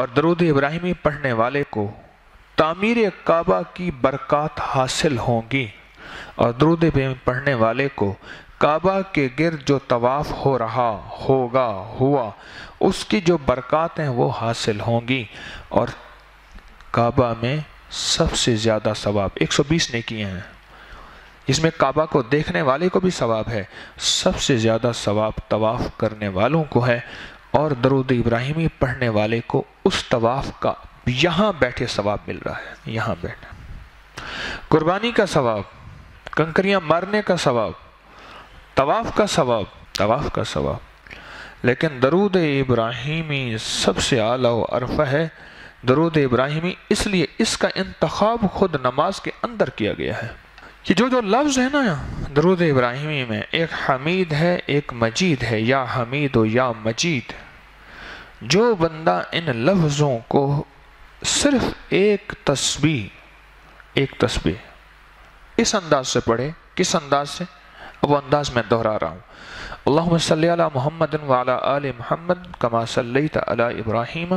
اور درود ابراہیمی پڑھنے والے کو تعمیر کعبہ کی برکات حاصل ہوں گی۔ اور درود ابراہیمی پڑھنے والے کو کعبہ کے گرد جو طواف ہو رہا ہوگا، ہوا، اس کی جو برکات ہیں وہ حاصل ہوں گی۔ اور کعبہ میں سب سے زیادہ ثواب، ایک سو بیس نیکیاں ہیں۔ جس میں کعبہ کو دیکھنے والے کو بھی ثواب ہے۔ سب سے زیادہ ثواب طواف کرنے والوں کو ہے۔ اور درود ابراہیمی پڑھنے والے کو اس طواف کا یہاں بیٹھے ثواب مل رہا ہے، یہاں بیٹھے قربانی کا ثواب، کنکریاں مارنے کا ثواب، طواف کا ثواب، طواف کا ثواب۔ لیکن درود ابراہیمی سب سے اعلیٰ و عرفہ ہے۔ درود ابراہیمی اس لیے اس کا انتخاب خود نماز کے اندر کیا گیا ہے۔ کہ جو جو لفظ ہے نا یہاں درود ابراہیمی میں، ایک حمید ہے، ایک مجید ہے، یا حمید و یا مجید۔ جو بندہ ان لفظوں کو صرف ایک تسبیح ایک تسبیح، اس انداز سے پڑھے، کس انداز سے؟ وہ انداز میں دہرا رہا ہوں۔ اللہم صلی علی محمد وعلا آل محمد کما صلیت علی ابراہیم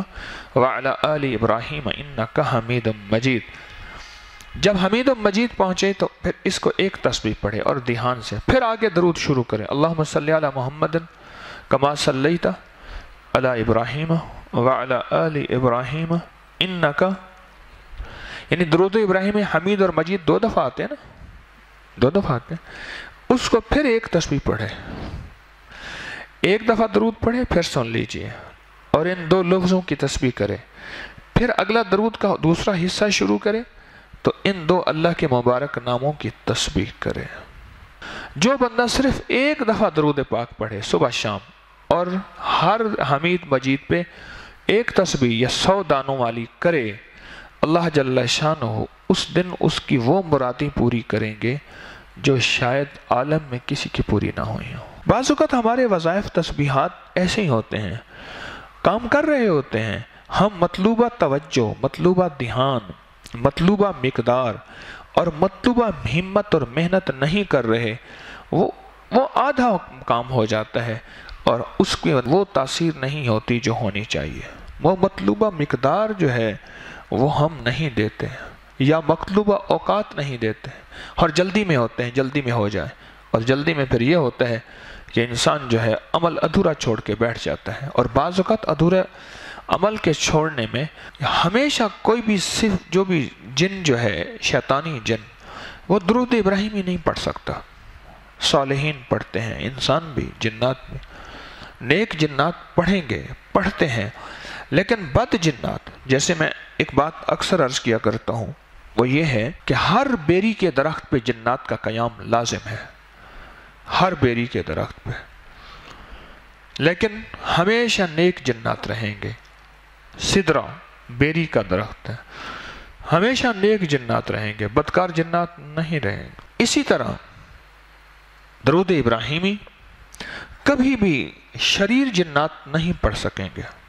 وعلا آل ابراہیم، انکا حمید مجید۔ جب حمید مجید پہنچے تو پھر اس کو ایک تسبیح پڑھے اور دھیان سے۔ پھر آگے درود شروع کرے اللہم صلی علی محمد کما صلیت علی ابراہیم وعلا آل ابراہیم انکا۔ یعنی درود ابراہیم، حمید اور مجید دو دفعہ آتے ہیں نا؟ دو دفعہ آتے ہیں۔ اس کو پھر ایک تسبیح پڑھے ایک دفعہ درود پڑھے پھر سن لیجیے۔ اور ان دو لفظوں کی تسبیح کرے پھر اگلا درود کا دوسرا حصہ شروع کرے تو ان دو اللہ کے مبارک ناموں کی تسبیح کرے جو بندہ صرف ایک دفعہ درود پاک پڑھے صبح شام اور ہر حمید مجید پہ ایک تسبیح یا سو دانوں والی کرے، اللہ جل شان ہو اس دن اس کی وہ مرادی پوری کریں گے جو شاید عالم میں کسی کی پوری نہ ہوئی ہوں۔ بعض اوقات ہمارے وظائف تسبیحات ایسے ہی ہوتے ہیں۔ کام کر رہے ہوتے ہیں۔ ہم مطلوبہ توجہ، مطلوبہ دھیان مطلوبہ مقدار اور مطلوبہ ہمت اور محنت نہیں کر رہے، وہ وہ آدھا کام ہو جاتا ہے اور اس کی وہ تاثیر نہیں ہوتی جو ہونی چاہیے۔ وہ مطلوبہ مقدار جو ہے، وہ ہم نہیں دیتے، یا مطلوبہ اوقات نہیں دیتے اور جلدی میں ہوتے ہیں، جلدی میں ہو جائے۔ اور جلدی میں پھر یہ ہوتا ہے کہ انسان جو ہے عمل ادھورا چھوڑ کے بیٹھ جاتا ہے اور بعض اوقات ادھورا عمل کے چھوڑنے میں ہمیشہ کوئی بھی صرف جو بھی جن جو ہے، شیطانی جن، وہ درود ابراہیمی نہیں پڑھ سکتا۔ صالحین پڑھتے ہیں، انسان بھی، جنات بھی۔ نیک جنات پڑھیں گے، پڑھتے ہیں۔ لیکن بد جنات، جیسے میں ایک بات اکثر عرض کیا کرتا ہوں، وہ یہ ہے کہ ہر بیری کے درخت پہ جنات کا قیام لازم ہے۔ ہر بیری کے درخت پہ۔ لیکن ہمیشہ نیک جنات رہیں گے۔ سدرا، بیری کا درخت ہے۔ ہمیشہ نیک جنات رہیں گے، بدکار جنات نہیں رہیں گے۔ اسی طرح درود ابراہیمی، کبھی بھی شریر جنات نہیں پڑھ سکیں گے۔